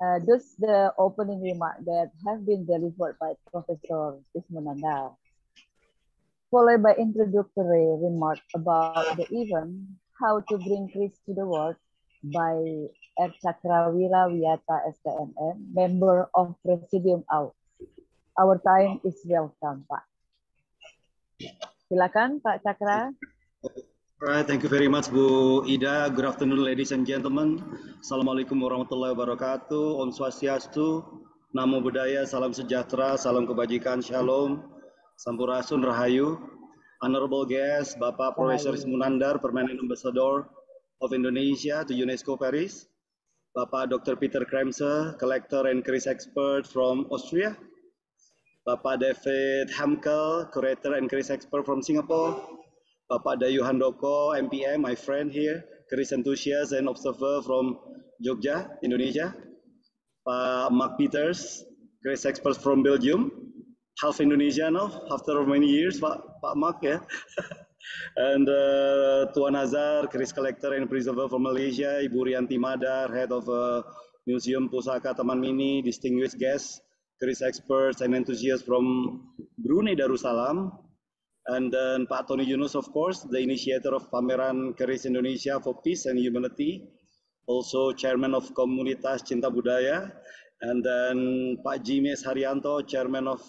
Uh, thus, the opening remark that have been delivered by Professor Ismunandar, followed by introductory remark about the event, how to bring Keris to the world by R. Cakrawira Wiyata STMM, member of Presidium AU. Our time is welcome, Pak. Silakan, Pak Cakra. Right, thank you very much, Bu Ida. Good afternoon, ladies and gentlemen. Assalamualaikum warahmatullahi wabarakatuh. Om Swastiastu, Namo Buddhaya, Salam Sejahtera, Salam Kebajikan, Shalom, Sampurasun, Rahayu. Honorable guest, Bapak Profesor Ismunandar, Permanent Ambassador of Indonesia to UNESCO Paris. Bapak Dr. Peter Kremse, Collector and Cris Expert from Austria. Bapak David Hamkel, Curator and Cris Expert from Singapore. Bapak Dayu Handoko, MPM, my friend here, Chris enthusiast and observer from Jogja, Indonesia. Pak Mark Peters, Chris expert from Belgium, half Indonesia now, after many years, Pak, Pak Mark, yeah. and uh, Tuan Azhar, Chris collector and preserver from Malaysia, Ibu Rianti Madar, head of uh, Museum Pusaka Taman Mini, distinguished guests, Chris experts and enthusiasts from Brunei Darussalam, and then Pak Tony Yunus, of course, the initiator of Pameran Keris Indonesia for Peace and Humanity, also chairman of Komunitas Cinta Budaya, and then Pak Jimes Haryanto, chairman of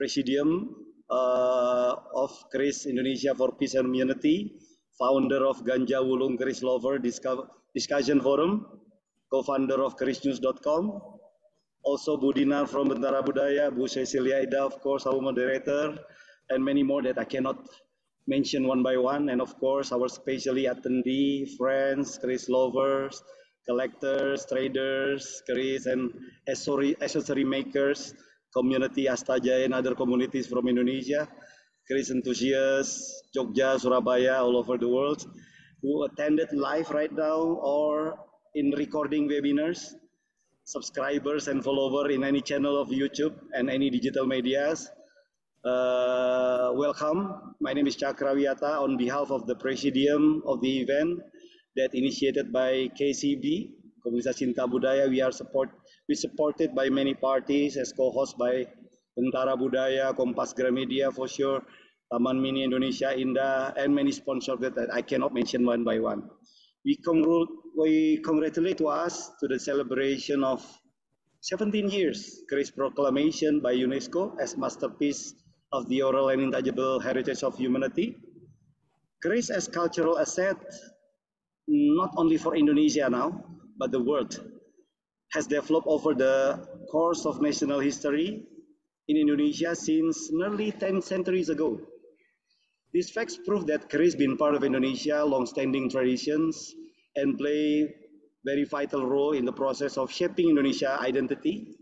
Presidium uh, of Keris Indonesia for Peace and Humanity, founder of Ganja Wulung Keris Lover Discussion Forum, co-founder of kerisnews.com, also Budinar from Bentara Budaya, Bu Cecilia Ida, of course, our moderator, and many more that I cannot mention one by one. And of course, our specially attendee, friends, Keris lovers, collectors, traders, Keris and accessory makers, community Astaja and other communities from Indonesia, Keris enthusiasts, Jogja, Surabaya, all over the world, who attended live right now or in recording webinars, subscribers and followers in any channel of YouTube and any digital medias, uh, welcome. My name is Cakra Wiyata on behalf of the Presidium of the event that initiated by KCB, Komunitas Cinta Budaya. We are support we supported by many parties as co-host by Bentara Budaya, Kompas Gramedia for sure, Taman Mini Indonesia, Indah, and many sponsors that I cannot mention one by one. We, congr we congratulate to us to the celebration of 17 years Keris Proclamation by UNESCO as masterpiece of the oral and intangible heritage of humanity. Keris as cultural asset, not only for Indonesia now, but the world, has developed over the course of national history in Indonesia since nearly 10 centuries ago. These facts prove that Keris been part of Indonesia long-standing traditions and play very vital role in the process of shaping Indonesia identity.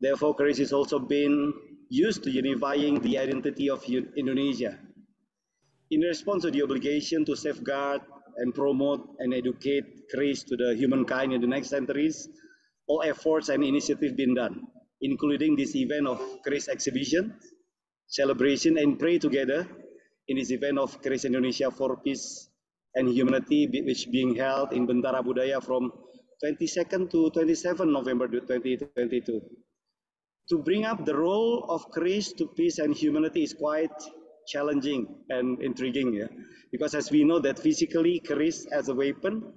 Therefore, Keris has also been used to unifying the identity of Indonesia. In response to the obligation to safeguard and promote and educate Keris to the humankind in the next centuries, all efforts and initiatives been done, including this event of Keris exhibition, celebration and pray together in this event of Keris Indonesia for Peace and Humanity, which being held in Bentara Budaya from 22nd to 27 November 2022 to bring up the role of Keris to peace and humanity is quite challenging and intriguing yeah? because as we know that physically Keris as a weapon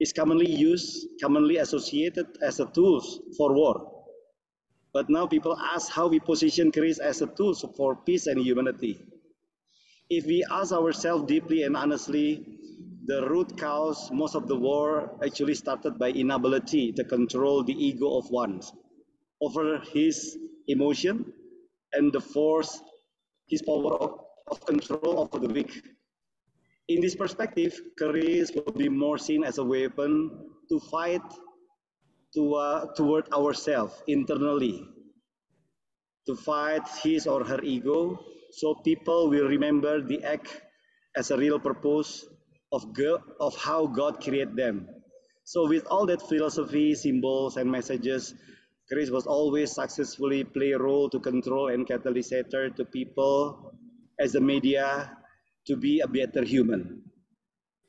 is commonly used commonly associated as a tool for war but now people ask how we position Keris as a tool for peace and humanity if we ask ourselves deeply and honestly the root cause most of the war actually started by inability to control the ego of one over his emotion and the force, his power of, control over the weak. In this perspective, Keris will be more seen as a weapon to fight to, uh, toward ourselves internally, to fight his or her ego, so people will remember the act as a real purpose of, God, of how God created them. So with all that philosophy, symbols, and messages, Keris was always successfully play a role to control and catalysator to people as a media to be a better human.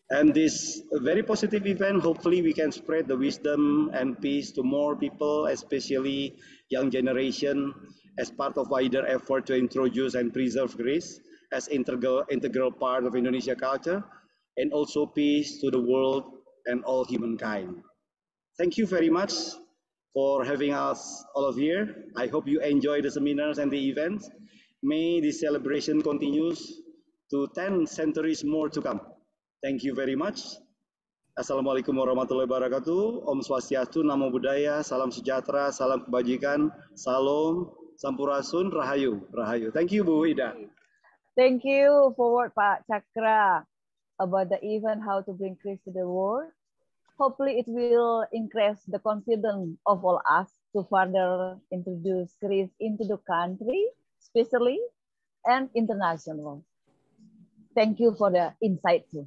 And this very positive event, hopefully we can spread the wisdom and peace to more people, especially young generation, as part of wider effort to introduce and preserve Keris as integral, integral part of Indonesia culture, and also peace to the world and all humankind. Thank you very much for having us all of here. I hope you enjoy the seminars and the events. May this celebration continues to 10 centuries more to come. Thank you very much. Assalamualaikum warahmatullahi wabarakatuh. Om Swastiastu, Namo Buddhaya, Salam Sejahtera, Salam Kebajikan, Salam, Sampurasun, Rahayu, Rahayu. Thank you, Bu Ida. Thank you for Pak Cakra about the event, how to bring Christ to the world. Hopefully it will increase the confidence of all us to further introduce Keris into the country, especially and international. Thank you for the insight too.